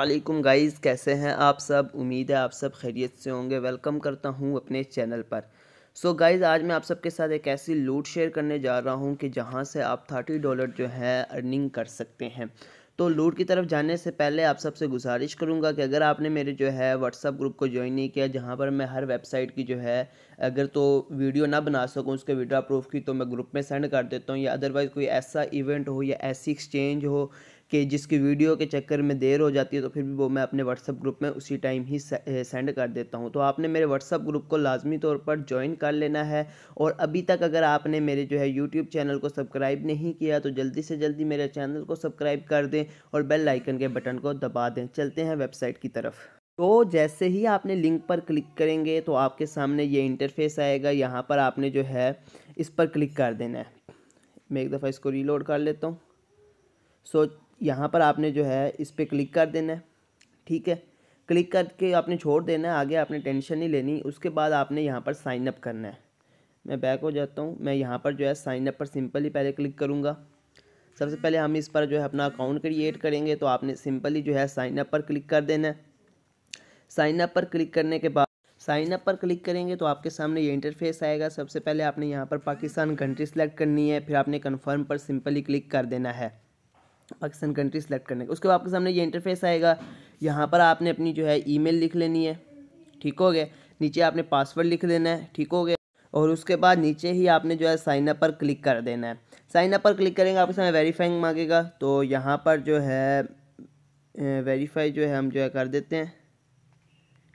वालेकुम गाइस, कैसे हैं आप सब? उम्मीद है आप सब खैरियत से होंगे। वेलकम करता हूँ अपने चैनल पर। सो so गाइस आज मैं आप सबके साथ एक ऐसी लूट शेयर करने जा रहा हूँ कि जहाँ से आप थर्टी डॉलर जो है अर्निंग कर सकते हैं। तो लूट की तरफ़ जाने से पहले आप सबसे गुजारिश करूँगा कि अगर आपने मेरे जो है व्हाट्सअप ग्रुप को ज्वाइन नहीं किया, जहाँ पर मैं हर वेबसाइट की जो है अगर तो वीडियो ना बना सकूँ उसके वीडियो प्रूफ की तो मैं ग्रुप में सेंड कर देता हूँ। या अदरवाइज़ कोई ऐसा इवेंट हो या ऐसी एक्सचेंज हो कि जिसकी वीडियो के चक्कर में देर हो जाती है तो फिर भी वो मैं अपने व्हाट्सअप ग्रुप में उसी टाइम ही सेंड कर देता हूँ। तो आपने मेरे व्हाट्सअप ग्रुप को लाजमी तौर पर ज्वाइन कर लेना है। और अभी तक अगर आपने मेरे जो है यूट्यूब चैनल को सब्सक्राइब नहीं किया तो जल्दी से जल्दी मेरे चैनल को सब्सक्राइब कर दें और बेल आइकन के बटन को दबा दें। चलते हैं वेबसाइट की तरफ़। तो जैसे ही आपने लिंक पर क्लिक करेंगे तो आपके सामने ये इंटरफेस आएगा। यहाँ पर आपने जो है, इस पर क्लिक कर देना है। मैं एक दफ़ा इसको रीलोड कर लेता हूँ। सो, यहाँ पर आपने जो है, इस पर क्लिक कर देना है। ठीक है? क्लिक करके आपने छोड़ देना है। आगे आपने टेंशन नहीं लेनी। उसके बाद आपने यहाँ पर साइन अप करना है। मैं बैक हो जाता हूँ। मैं यहाँ पर जो है, साइन अप पर सिंपली पहले क्लिक करूँगा। सबसे पहले हम इस पर जो है, अपना अकाउंट क्रिएट करेंगे तो आपने सिंपली जो है, साइन अप पर क्लिक कर देना है। साइन अप पर क्लिक करने के बाद साइन अप पर क्लिक करेंगे तो आपके सामने ये इंटरफेस आएगा। सबसे पहले आपने यहाँ पर पाकिस्तान कंट्री सेलेक्ट करनी है, फिर आपने कन्फर्म पर सिंपली क्लिक कर देना है। पाकिस्तान कंट्री सेलेक्ट करने का उसके बाद आपके सामने ये इंटरफेस आएगा। यहाँ पर आपने अपनी जो है ईमेल लिख लेनी है। ठीक हो गया? नीचे आपने पासवर्ड लिख देना है। ठीक हो गया? और उसके बाद नीचे ही आपने जो है साइन अप पर क्लिक कर देना है। साइन अप पर क्लिक करेंगे, आपके सामने वेरीफाइंग मांगेगा। तो यहाँ पर जो है वेरीफाई जो है हम जो है कर देते हैं।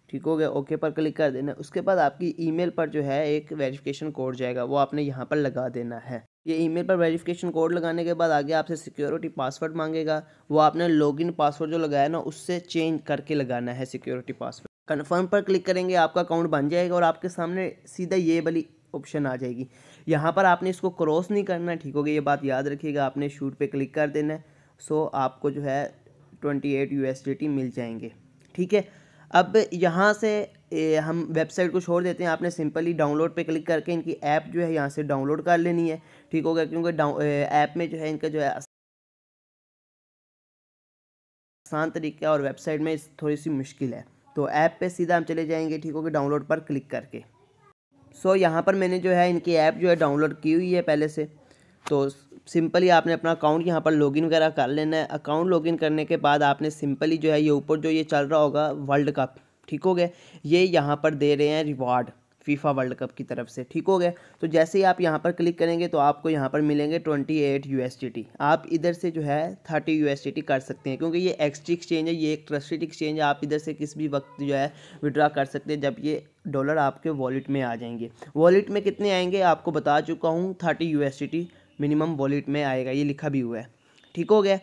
ठीक हो गया ओके पर क्लिक कर देना। उसके बाद आपकी ईमेल पर जो है एक वेरिफिकेशन कोड जाएगा, वो आपने यहाँ पर लगा देना है। ये ईमेल पर वेरिफिकेशन कोड लगाने के बाद आगे आपसे सिक्योरिटी पासवर्ड मांगेगा। वो आपने लॉगिन पासवर्ड जो लगाया ना, उससे चेंज करके लगाना है सिक्योरिटी पासवर्ड कन्फर्म पर क्लिक करेंगे, आपका अकाउंट बन जाएगा और आपके सामने सीधा ये वाली ऑप्शन आ जाएगी। यहाँ पर आपने इसको क्रॉस नहीं करना ठीक हो गया, ये बात याद रखिएगा, आपने शूट पे क्लिक कर देना है। सो आपको जो है ट्वेंटी एट मिल जाएँगे। ठीक है? अब यहाँ से हम वेबसाइट को छोड़ देते हैं। आपने सिंपली डाउनलोड पे क्लिक करके इनकी ऐप जो है यहाँ से डाउनलोड कर लेनी है। ठीक हो गया? क्योंकि ऐप में जो है इनका जो है आसान तरीका और वेबसाइट में थोड़ी सी मुश्किल है। तो ऐप पे सीधा हम चले जाएँगे ठीक हो गया? डाउनलोड पर क्लिक करके। सो so, यहाँ पर मैंने जो है इनकी ऐप जो है डाउनलोड की हुई है पहले से। तो सिंपली आपने अपना अकाउंट यहाँ पर लॉगिन वगैरह कर लेना है। अकाउंट लॉगिन करने के बाद आपने सिंपली जो है ये ऊपर जो ये चल रहा होगा, वर्ल्ड कप, ठीक हो गया? ये यहाँ पर दे रहे हैं रिवार्ड, फीफा वर्ल्ड कप की तरफ़ से, ठीक हो गया? तो जैसे ही आप यहाँ पर क्लिक करेंगे तो आपको यहाँ पर मिलेंगे ट्वेंटी एट यू आप इधर से जो है थर्टी यू कर सकते हैं, क्योंकि ये एक्सटी एक्सचेंज है, ये एक ट्रस्टेड एक्सचेंज है। आप इधर से किस भी वक्त जो है विड्रा कर सकते हैं, जब ये डॉलर आपके वॉलेट में आ जाएँगे। वॉलेट में कितने आएँगे? आपको बता चुका हूँ, थर्टी यू मिनिमम वॉलेट में आएगा, ये लिखा भी हुआ है। ठीक हो गया?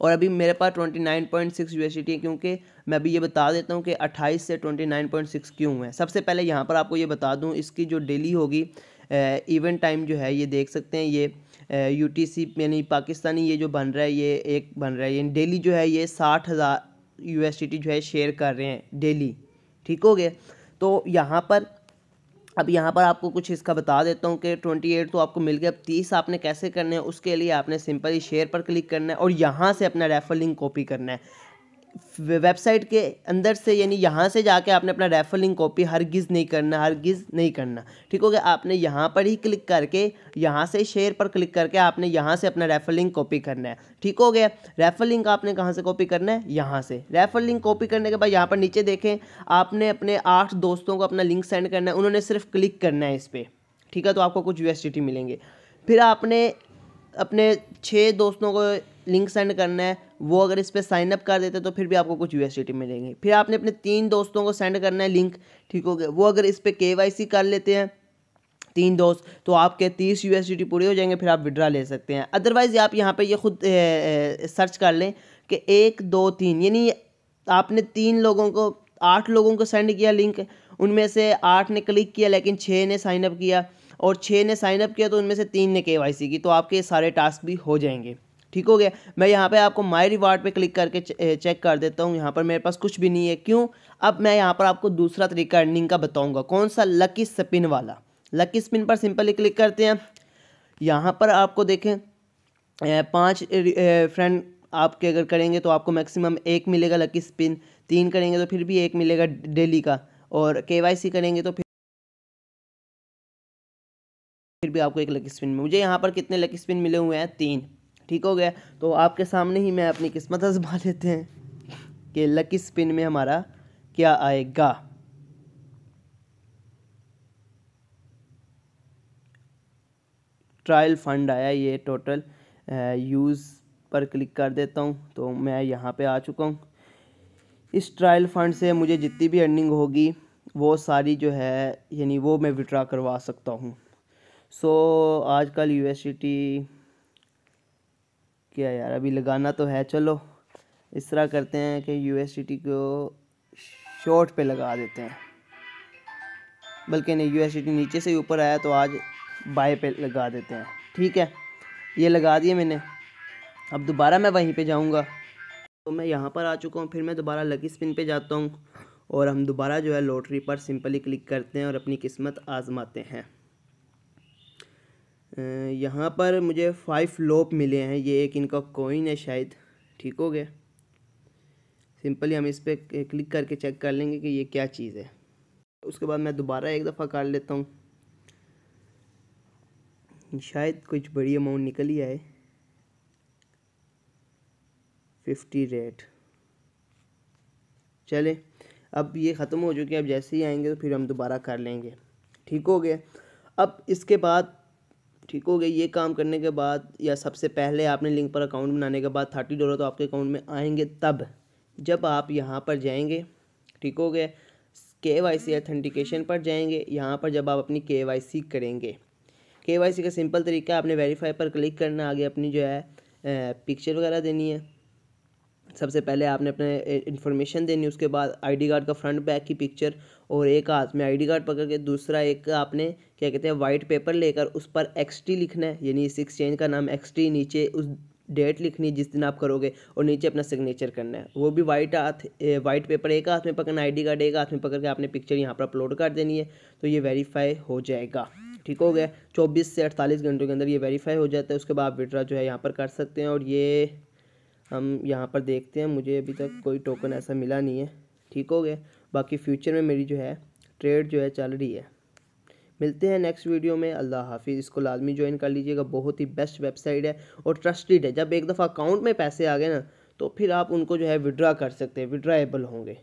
और अभी मेरे पास twenty nine point six U है, क्योंकि मैं अभी ये बता देता हूँ कि अट्ठाईस से ट्वेंटी नाइन पॉइंट सिक्स क्यों है। सबसे पहले यहाँ पर आपको ये बता दूँ, इसकी जो डेली होगी इवेंट टाइम जो है, ये देख सकते हैं, ये यू टी सी यानी पाकिस्तानी ये जो बन रहा है, ये एक बन रहा है ये डेली जो है, ये साठ हज़ार यू जो है, शेयर कर रहे हैं, डेली। ठीक हो गया? तो यहाँ पर अब यहाँ पर आपको कुछ इसका बता देता हूँ कि ट्वेंटी एट तो आपको मिल गया। अब तीस आपने कैसे करने है, उसके लिए आपने सिंपली शेयर पर क्लिक करना है और यहाँ से अपना रेफर लिंक कॉपी करना है। वेबसाइट के अंदर से, यानी यहाँ से जाके आपने अपना रेफर लिंक कॉपी हरगिज़ नहीं करना हरगिज़ नहीं करना। ठीक हो गया? आपने यहाँ पर ही क्लिक करके, यहाँ से शेयर पर क्लिक करके आपने यहाँ से अपना रेफर लिंक कॉपी करना है। ठीक हो गया? रेफर लिंक आपने कहाँ से कॉपी करना है? यहाँ से। रेफर लिंक कॉपी करने के बाद यहाँ पर नीचे देखें, आपने अपने आठ दोस्तों को अपना लिंक सेंड करना है। उन्होंने सिर्फ़ क्लिक करना है इस पर ठीक है? तो आपको कुछ यू मिलेंगे। फिर आपने अपने छः दोस्तों को लिंक सेंड करना है। वो अगर इस पर साइन अप कर देते तो फिर भी आपको कुछ यू मिलेंगे। फिर आपने अपने तीन दोस्तों को सेंड करना है लिंक ठीक हो गया? वो अगर इस पर के कर लेते हैं, तीन दोस्त तो आपके तीस यू पूरे हो जाएँगे, फिर आप विड्रा ले सकते हैं। अदरवाइज़ आप यहाँ पे ये खुद सर्च कर लें कि एक, दो, तीन, यानी आपने तीन लोगों को, आठ लोगों को सेंड किया लिंक उनमें से आठ ने क्लिक किया, लेकिन छः ने साइनअप किया, और छः ने साइनअप किया तो उनमें से तीन ने के की तो आपके सारे टास्क भी हो जाएँगे। ठीक हो गया। मैं यहाँ पे आपको माई रिवार्ड पे क्लिक करके चेक कर देता हूँ। यहाँ पर मेरे पास कुछ भी नहीं है। क्यों? अब मैं यहाँ पर आपको दूसरा तरीका अर्निंग का बताऊँगा। कौन सा? लकी स्पिन वाला। लकी स्पिन पर सिंपली क्लिक करते हैं। यहाँ पर आपको देखें पाँच फ्रेंड आपके अगर करेंगे तो आपको मैक्सिमम एक मिलेगा लकी स्पिन तीन करेंगे तो फिर भी एक मिलेगा डेली का। और के करेंगे तो फिर फिर भी आपको एक लकी स्पिन मुझे यहाँ पर कितने लकी स्पिन मिले हुए हैं? तीन। ठीक हो गया। तो आपके सामने ही मैं अपनी किस्मत आजमा लेते हैं कि लकी स्पिन में हमारा क्या आएगा। ट्रायल फंड आया ये टोटल यूज़ पर क्लिक कर देता हूँ तो मैं यहाँ पे आ चुका हूँ। इस ट्रायल फंड से मुझे जितनी भी अर्निंग होगी वो सारी जो है यानी वो मैं विड्रा करवा सकता हूँ। सो so, आजकल यू क्या यार, अभी लगाना तो है। चलो, इस तरह करते हैं कि यू को शॉर्ट पे लगा देते हैं। बल्कि नहीं यू नीचे से ऊपर आया तो आज बाय पे लगा देते हैं। ठीक है, ये लगा दिए मैंने। अब दोबारा मैं वहीं पे जाऊँगा। तो मैं यहाँ पर आ चुका हूँ, फिर मैं दोबारा लकी स्पिन पे जाता हूँ और हम दोबारा जो है लॉटरी पर सिंपली क्लिक करते हैं और अपनी किस्मत आजमाते हैं। यहाँ पर मुझे फाइव लोप मिले हैं। ये एक इनका कोइन है शायद। ठीक हो गया। सिंपली हम इस पर क्लिक करके चेक कर लेंगे कि ये क्या चीज़ है। उसके बाद मैं दोबारा एक दफ़ा कर लेता हूँ। शायद कुछ बड़ी अमाउंट निकल ही आए। फिफ्टी रेट चले, अब ये ख़त्म हो चुके हैं। अब जैसे ही आएँगे तो फिर हम दोबारा कर लेंगे। ठीक हो गया। अब इसके बाद ठीक हो गया ये काम करने के बाद या सबसे पहले आपने लिंक पर अकाउंट बनाने के बाद थर्टी डॉलर तो आपके अकाउंट में आएँगे तब, जब आप यहाँ पर जाएँगे, ठीक हो गए के वाई सी अथेंटिकेशन पर जाएँगे, यहाँ पर जब आप अपनी के वाई सी करेंगे। के वाई सी का सिंपल तरीका आपने वेरीफाई पर क्लिक करना, आगे अपनी जो है पिक्चर वगैरह देनी है। सबसे पहले आपने अपने इन्फॉर्मेशन देनी, उसके बाद आईडी कार्ड का फ्रंट बैक की पिक्चर और एक हाथ में आईडी कार्ड पकड़ के दूसरा एक आपने, क्या कहते हैं वाइट पेपर लेकर उस पर एक्सटी लिखना है, यानी इस एक्सचेंज का नाम एक्सटी नीचे उस डेट लिखनी है जिस दिन आप करोगे और नीचे अपना सिग्नेचर करना है। वो भी वाइट हाथ वाइट पेपर एक हाथ में पकड़ना आईडी कार्ड एक हाथ में पकड़ के आपने पिक्चर यहाँ पर अपलोड कर देनी है तो ये वेरीफाई हो जाएगा। ठीक हो गया? चौबीस से अड़तालीस घंटों के अंदर ये वेरीफाई हो जाता है, उसके बाद आप विड्रा जो है यहाँ पर कर सकते हैं और ये हम यहाँ पर देखते हैं। मुझे अभी तक कोई टोकन ऐसा मिला नहीं है। ठीक हो गया। बाकी फ्यूचर में मेरी जो है ट्रेड जो है चल रही है। मिलते हैं नेक्स्ट वीडियो में। अल्लाह हाफिज़। इसको लाजमी ज्वाइन कर लीजिएगा। बहुत ही बेस्ट वेबसाइट है और ट्रस्टेड है। जब एक दफ़ा अकाउंट में पैसे आ गए ना तो फिर आप उनको जो है विड्रा कर सकते हैं। विड्राएबल होंगे।